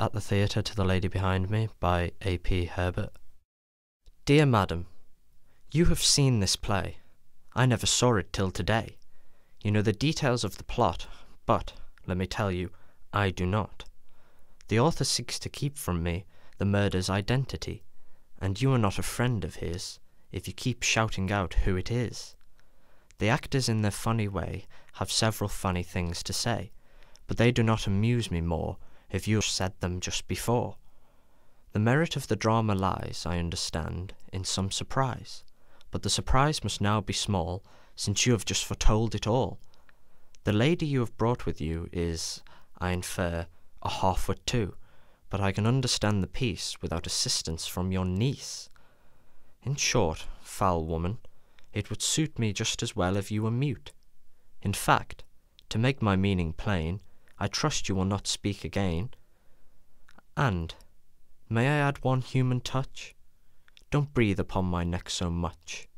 At the Theatre to the Lady Behind Me by A. P. Herbert. Dear Madam, You have seen this play. I never saw it till today. You know the details of the plot, but, let me tell you, I do not. The author seeks to keep from me the murder's identity, and you are not a friend of his if you keep shouting out who it is. The actors in their funny way have several funny things to say, but they do not amuse me more if you said them just before. The merit of the drama lies, I understand, in some surprise, but the surprise must now be small, since you have just foretold it all. The lady you have brought with you is, I infer, a Harfoot too, but I can understand the piece without assistance from your niece. In short, foul woman, it would suit me just as well if you were mute. In fact, to make my meaning plain, I trust you will not speak again. And, may I add one human touch? Don't breathe upon my neck so much.